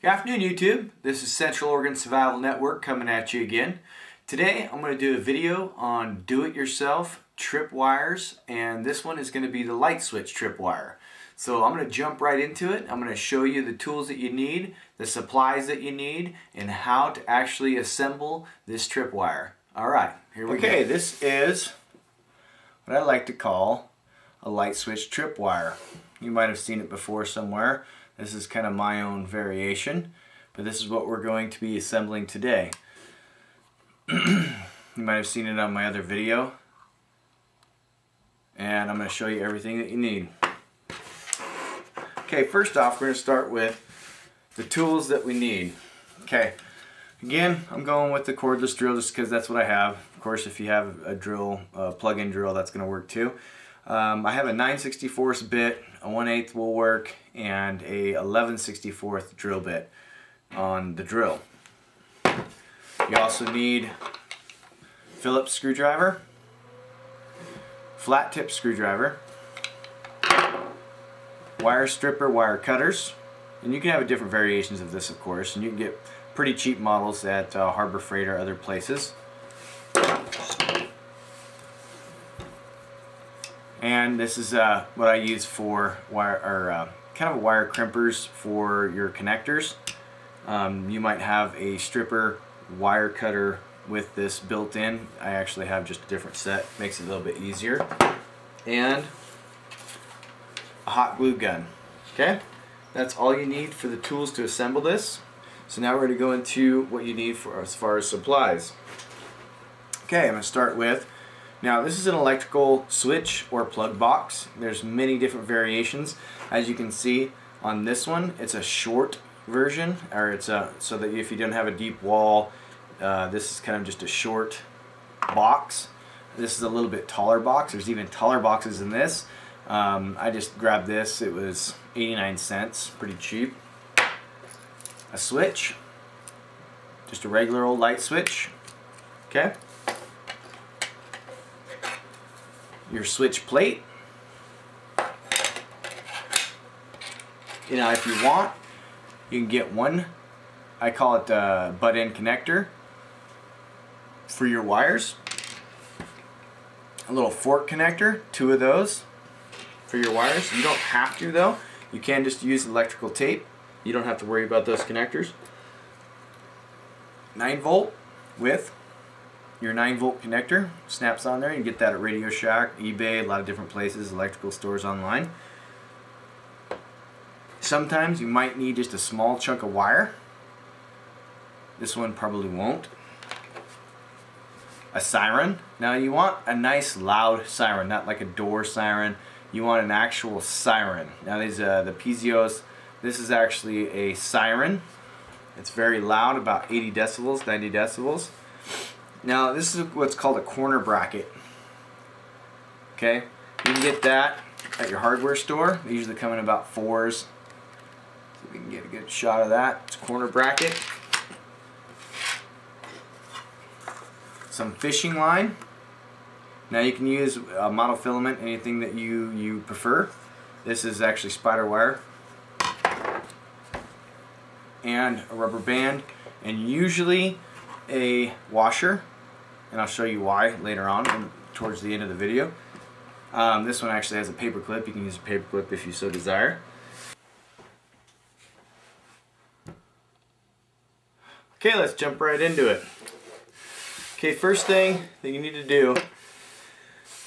Good afternoon YouTube. This is Central Oregon Survival Network coming at you again. Today I'm going to do a video on do-it-yourself trip wires and this one is going to be the light switch trip wire. So I'm going to jump right into it. I'm going to show you the tools that you need, the supplies that you need, and how to actually assemble this trip wire. Alright, here we okay, go. Okay, this is what I like to call a light switch trip wire. You might have seen it before somewhere. This is kind of my own variation, but this is what we're going to be assembling today. you might have seen it on my other video. And I'm going to show you everything that you need. Okay, first off, we're going to start with the tools that we need. Okay, again, I'm going with the cordless drill just because that's what I have. Of course, if you have a drill, a plug-in drill, that's going to work too. Um, I have a 9 64 bit, a 1 8 will work, and a 11 64 drill bit on the drill. You also need Phillips screwdriver, flat tip screwdriver, wire stripper, wire cutters, and you can have different variations of this of course, and you can get pretty cheap models at uh, Harbor Freight or other places. And this is uh, what I use for wire or uh, kind of wire crimpers for your connectors. Um, you might have a stripper wire cutter with this built in. I actually have just a different set, makes it a little bit easier. And a hot glue gun. Okay, that's all you need for the tools to assemble this. So now we're going to go into what you need for as far as supplies. Okay, I'm going to start with now this is an electrical switch or plug box. There's many different variations. As you can see on this one, it's a short version, or it's a so that if you don't have a deep wall, uh, this is kind of just a short box. This is a little bit taller box. There's even taller boxes than this. Um, I just grabbed this. It was 89 cents, pretty cheap. A switch, just a regular old light switch. Okay. Your switch plate. You know, if you want, you can get one, I call it the butt-end connector for your wires. A little fork connector, two of those for your wires. You don't have to though. You can just use electrical tape. You don't have to worry about those connectors. 9 volt with your 9 volt connector snaps on there. You get that at Radio Shack, eBay, a lot of different places, electrical stores online. Sometimes you might need just a small chunk of wire. This one probably won't. A siren. Now you want a nice loud siren, not like a door siren. You want an actual siren. Now these uh, the Piezios, this is actually a siren. It's very loud, about 80 decibels, 90 decibels. Now this is what's called a corner bracket. Okay, you can get that at your hardware store. They usually come in about fours. So we can get a good shot of that. It's a corner bracket. Some fishing line. Now you can use uh, a monofilament, anything that you, you prefer. This is actually SpiderWire. And a rubber band. And usually a washer and I'll show you why later on and towards the end of the video. Um, this one actually has a paper clip. You can use a paper clip if you so desire. Okay, let's jump right into it. Okay, first thing that you need to do,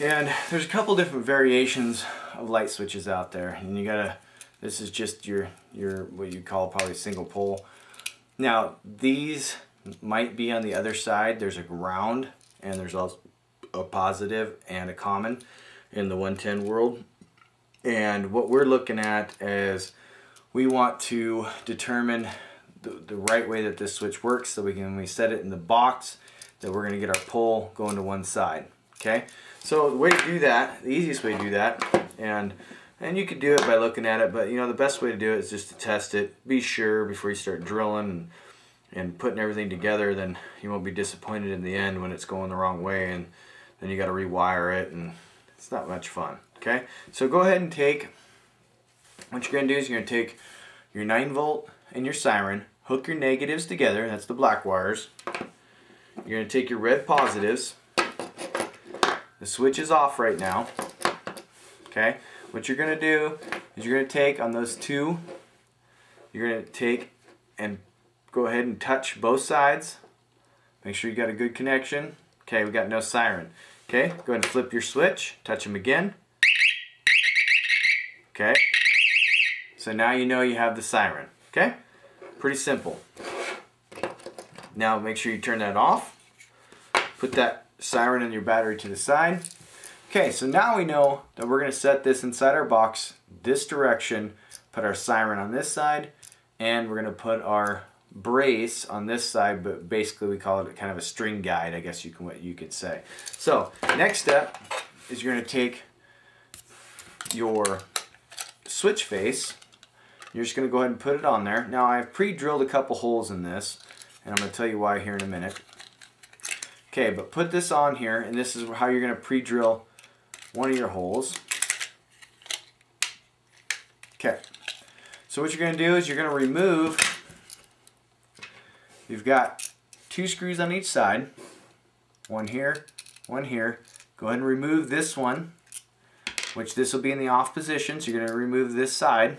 and there's a couple different variations of light switches out there, and you gotta, this is just your, your what you call probably single pole. Now, these might be on the other side. There's a ground and there's also a positive and a common in the 110 world. And what we're looking at is we want to determine the, the right way that this switch works so we can, we set it in the box, that we're going to get our pole going to one side. Okay, so the way to do that, the easiest way to do that, and and you could do it by looking at it, but you know the best way to do it is just to test it. Be sure before you start drilling and and putting everything together, then you won't be disappointed in the end when it's going the wrong way and then you got to rewire it and it's not much fun. Okay, so go ahead and take, what you're going to do is you're going to take your 9 volt and your siren, hook your negatives together, that's the black wires. You're going to take your red positives. The switch is off right now. Okay? What you're going to do is you're going to take on those two, you're going to take and go ahead and touch both sides. Make sure you got a good connection. Okay, we got no siren. Okay, go ahead and flip your switch, touch them again. Okay, so now you know you have the siren. Okay, pretty simple. Now make sure you turn that off. Put that siren and your battery to the side. Okay, so now we know that we're going to set this inside our box this direction, put our siren on this side, and we're going to put our brace on this side, but basically we call it kind of a string guide, I guess you can what you could say. So next step is you're going to take your switch face. You're just going to go ahead and put it on there. Now I've pre-drilled a couple holes in this, and I'm going to tell you why here in a minute. Okay, but put this on here, and this is how you're going to pre-drill one of your holes. Okay, so what you're going to do is you're going to remove You've got two screws on each side. One here, one here. Go ahead and remove this one, which this will be in the off position, so you're going to remove this side.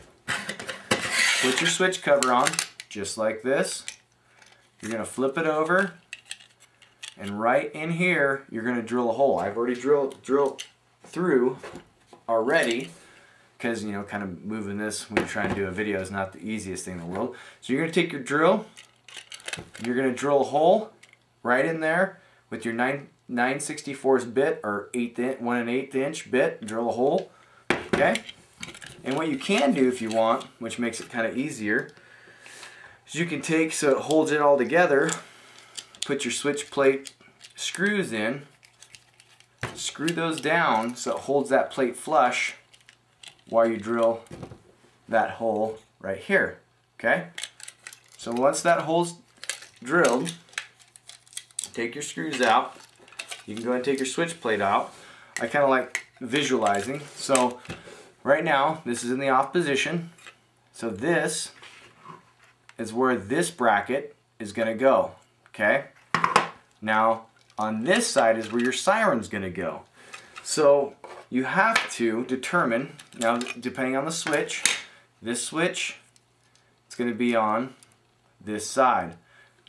Put your switch cover on, just like this. You're going to flip it over, and right in here, you're going to drill a hole. I've already drilled, drilled through already, because, you know, kind of moving this when you're trying to do a video is not the easiest thing in the world. So you're going to take your drill, you're going to drill a hole right in there with your 9 964th bit or 8 in, 1 and 8th inch bit. Drill a hole. Okay? And what you can do if you want, which makes it kind of easier, is you can take so it holds it all together, put your switch plate screws in, screw those down so it holds that plate flush while you drill that hole right here. Okay? So once that hole's drilled, take your screws out. You can go and take your switch plate out. I kind of like visualizing. So right now, this is in the off position. So this is where this bracket is going to go. Okay? Now, on this side is where your siren's going to go. So you have to determine, now depending on the switch, this switch, it's going to be on this side.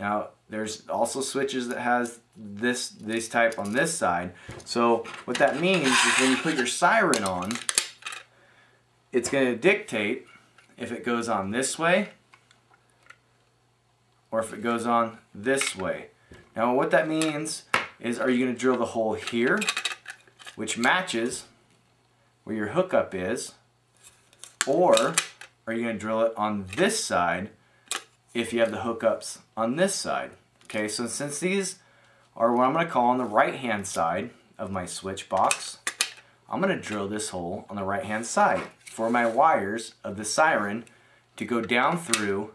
Now, there's also switches that has this, this type on this side. So what that means is when you put your siren on, it's going to dictate if it goes on this way or if it goes on this way. Now what that means is are you going to drill the hole here, which matches where your hookup is, or are you going to drill it on this side if you have the hookups on this side. Okay, so since these are what I'm to call on the right hand side of my switch box, I'm going to drill this hole on the right hand side for my wires of the siren to go down through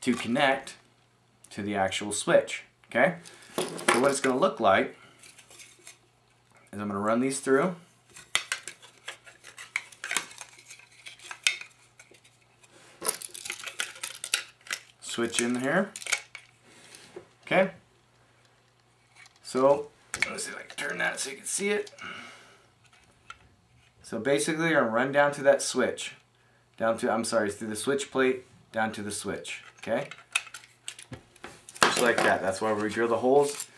to connect to the actual switch. Okay, so what it's going to look like is I'm going to run these through. Switch in here. Okay. So, let's see if I can turn that so you can see it. So basically, you're to run down to that switch. Down to, I'm sorry, through the switch plate, down to the switch. Okay? Just like that. That's why we drill the holes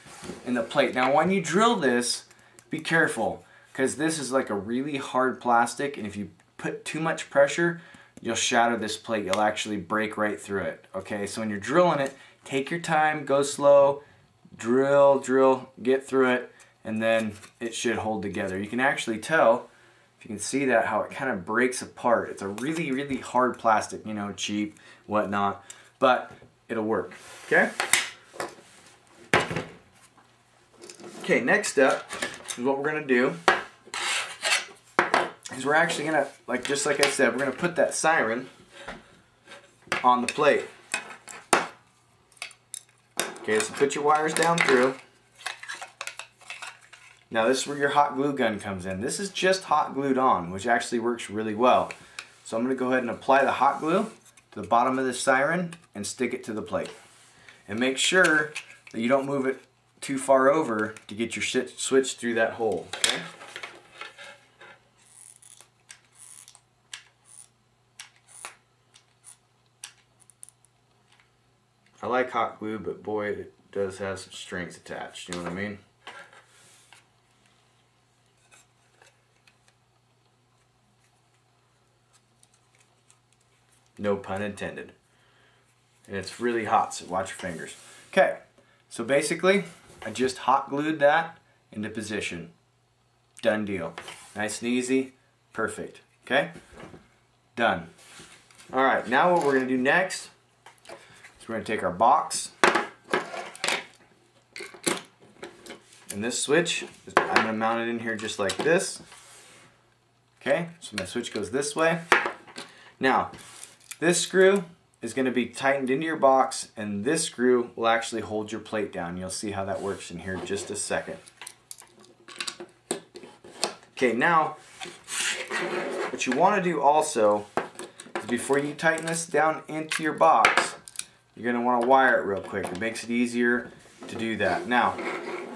in the plate. Now, when you drill this, be careful. Because this is like a really hard plastic, and if you put too much pressure, you'll shatter this plate. You'll actually break right through it. Okay, so when you're drilling it, take your time, go slow, drill, drill, get through it, and then it should hold together. You can actually tell, if you can see that, how it kind of breaks apart. It's a really, really hard plastic, you know, cheap, whatnot, but it'll work, okay? Okay, next step is what we're gonna do is we're actually gonna, like just like I said, we're gonna put that siren on the plate. Okay, so put your wires down through. Now this is where your hot glue gun comes in. This is just hot glued on, which actually works really well. So I'm gonna go ahead and apply the hot glue to the bottom of the siren and stick it to the plate. And make sure that you don't move it too far over to get your switch through that hole. Okay? I like hot glue, but boy, it does have some strings attached. You know what I mean? No pun intended. And it's really hot, so watch your fingers. Okay, so basically, I just hot glued that into position. Done deal. Nice and easy. Perfect. Okay? Done. Alright, now what we're to do next is we're going to take our box and this switch, I'm going to mount it in here just like this. Okay, so my switch goes this way. Now, this screw is going to be tightened into your box and this screw will actually hold your plate down. You'll see how that works in here just a second. Okay, now what you want to do also is before you tighten this down into your box, you're going to want to wire it real quick. It makes it easier to do that. Now,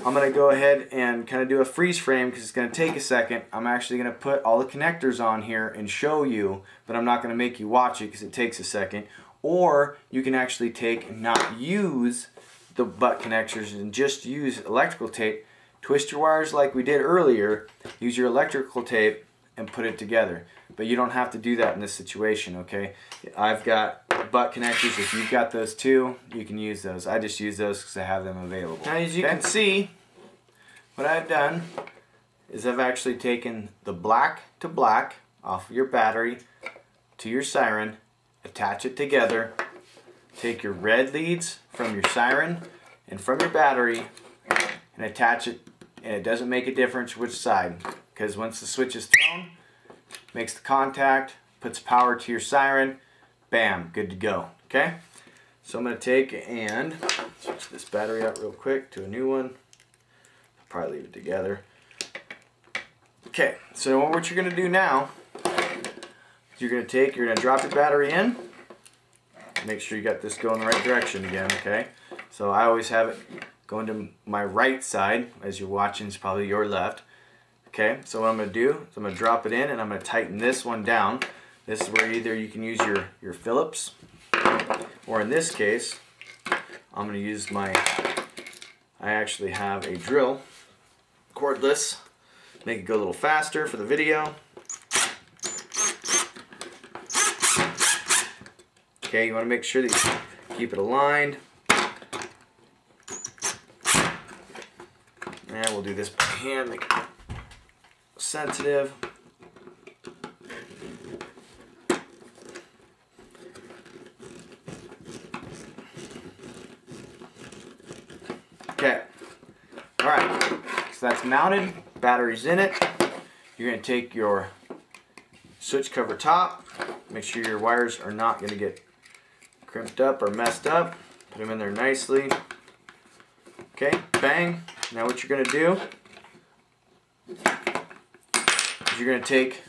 I'm going to go ahead and kind of do a freeze frame because it's going to take a second. I'm actually going to put all the connectors on here and show you, but I'm not going to make you watch it because it takes a second. Or you can actually take and not use the butt connectors and just use electrical tape. Twist your wires like we did earlier. Use your electrical tape and put it together. But you don't have to do that in this situation, okay? I've got butt connectors. If you've got those too, you can use those. I just use those because I have them available. Now as you okay? can see, what I've done is I've actually taken the black to black off of your battery to your siren, attach it together, take your red leads from your siren and from your battery and attach it and it doesn't make a difference which side because once the switch is thrown makes the contact puts power to your siren bam good to go okay? So I'm to take and switch this battery out real quick to a new one. I'll probably leave it together. Okay so what you're going to do now you're going to take you're to drop your battery in. Make sure you got this going the right direction again okay? So I always have it going to my right side as you're watching it's probably your left okay so what I'm gonna do is I'm gonna drop it in and I'm gonna tighten this one down this is where either you can use your your Phillips or in this case I'm gonna use my I actually have a drill cordless make it go a little faster for the video Okay, you want to make sure that you keep it aligned. And we'll do this by hand, sensitive. Okay. Alright, so that's mounted, battery's in it. You're going to take your switch cover top, make sure your wires are not going to get crimped up or messed up. Put them in there nicely. Okay, bang. Now what you're going to do is you're going to take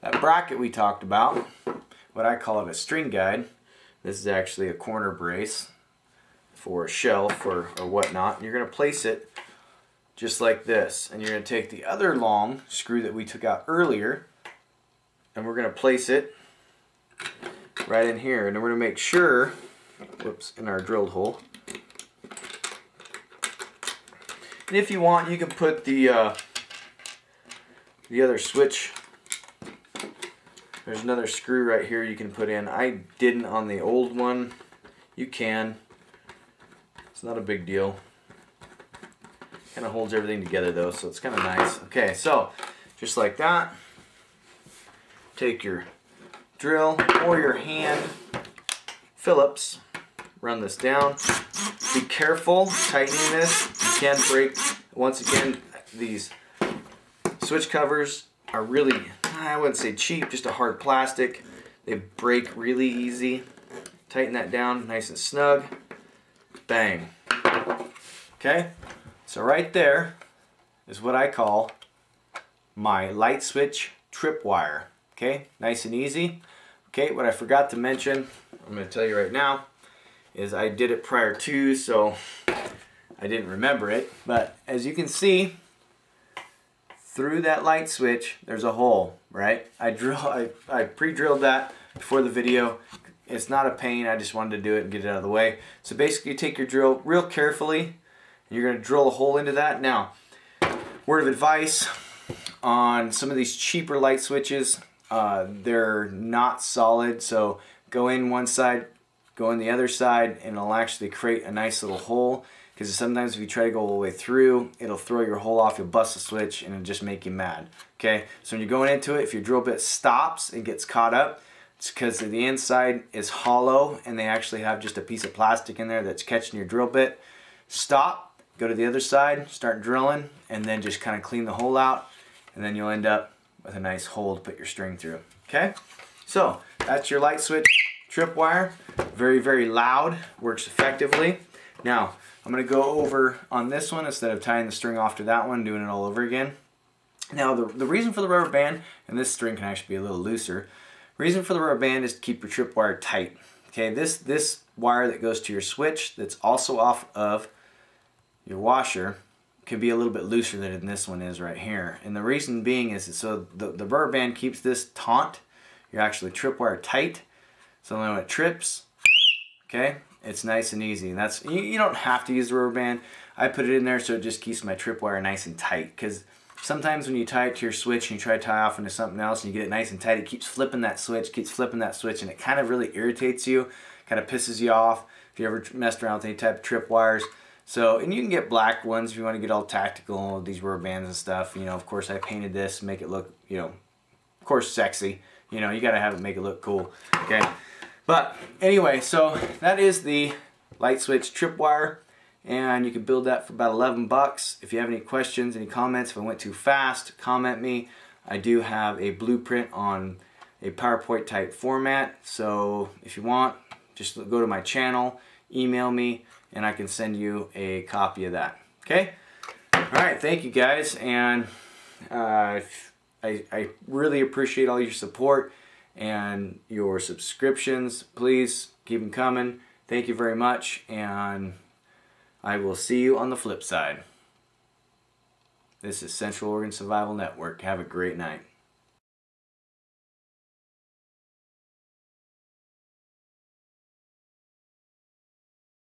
that bracket we talked about, what I call it a string guide. This is actually a corner brace for a shelf or, or whatnot. And you're going to place it just like this. And you're going to take the other long screw that we took out earlier and we're going to place it right in here. And we're going to make sure, whoops, in our drilled hole. And if you want, you can put the uh, the other switch. There's another screw right here you can put in. I didn't on the old one. You can. It's not a big deal. Kind of holds everything together though, so it's kind of nice. Okay, so just like that. Take your drill or your hand Phillips. Run this down. Be careful tightening this. You can break, once again, these switch covers are really, I wouldn't say cheap, just a hard plastic. They break really easy. Tighten that down nice and snug. Bang. Okay, so right there is what I call my light switch trip wire. Okay, nice and easy. Okay, what I forgot to mention, I'm to tell you right now is I did it prior to, so I didn't remember it. But as you can see, through that light switch, there's a hole, right? I drill, I, I pre-drilled that before the video. It's not a pain, I just wanted to do it and get it out of the way. So basically you take your drill real carefully, you're gonna drill a hole into that. Now, word of advice on some of these cheaper light switches, uh, they're not solid, so go in one side, go in the other side, and it'll actually create a nice little hole because sometimes if you try to go all the way through, it'll throw your hole off, you'll bust the switch, and it'll just make you mad. Okay, so when you're going into it, if your drill bit stops and gets caught up, it's because the inside is hollow and they actually have just a piece of plastic in there that's catching your drill bit. Stop, go to the other side, start drilling, and then just kind of clean the hole out, and then you'll end up with a nice hole to put your string through. Okay, so that's your light switch tripwire. Very, very loud, works effectively. Now, I'm going to go over on this one instead of tying the string off to that one, doing it all over again. Now, the, the reason for the rubber band, and this string can actually be a little looser, reason for the rubber band is to keep your tripwire tight. Okay, this, this wire that goes to your switch that's also off of your washer can be a little bit looser than this one is right here. And the reason being is so the, the rubber band keeps this taut, you're actually tripwire tight, so when it trips, okay, it's nice and easy. And that's you, you don't have to use the rubber band. I put it in there so it just keeps my tripwire nice and tight. Because sometimes when you tie it to your switch and you try to tie off into something else and you get it nice and tight, it keeps flipping that switch, keeps flipping that switch, and it kind of really irritates you, kind of pisses you off if you ever messed around with any type of trip wires. So, and you can get black ones if you want to get all tactical, these rubber bands and stuff. You know, of course, I painted this, make it look, you know, of course, sexy. You know, you got to have it make it look cool. Okay. But anyway, so that is the light switch tripwire and you can build that for about 11 bucks. If you have any questions, any comments, if I went too fast, comment me. I do have a blueprint on a PowerPoint type format, so if you want, just go to my channel, email me, and I can send you a copy of that. Okay? Alright, thank you guys, and uh, I, I really appreciate all your support and your subscriptions. Please keep them coming. Thank you very much, and I will see you on the flip side. This is Central Oregon Survival Network. Have a great night.